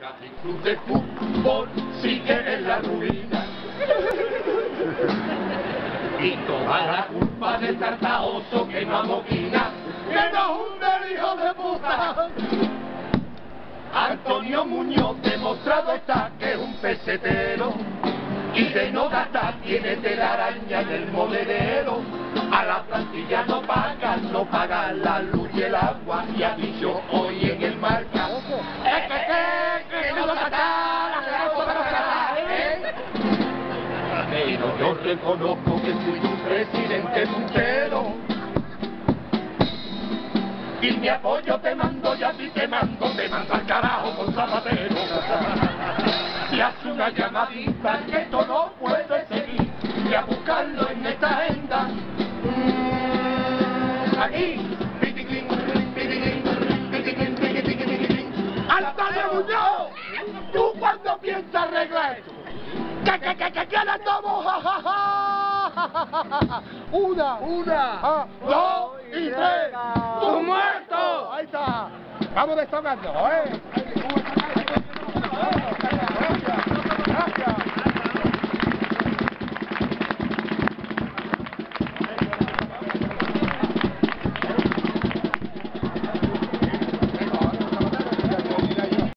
Cádiz Club de Fútbol sigue en la ruina. Y toda la culpa del tartaoso que no amoquina, que no hunde el hijo de puta. Antonio Muñoz demostrado está que es un pesetero y de no gastar tiene telaraña en el monedero. A la plantilla no pagan, no pagan la luz y el agua y ha dicho hoy en el marca. Pero yo reconozco que fui un presidente puntero. Y mi apoyo te mando y a ti te mando, te mando al carajo con zapatero. Y haz una llamadita que esto no puede seguir. Y a buscarlo en esta agenda. Aquí, piticlin. ¡Antonio Muñoz! La tomo! ¡Ja, ja, ja! Una, Una, ah, dos y tres. ¡Tú ¡Tú muerto! Ahí está. Vamos desahogando, ¿eh?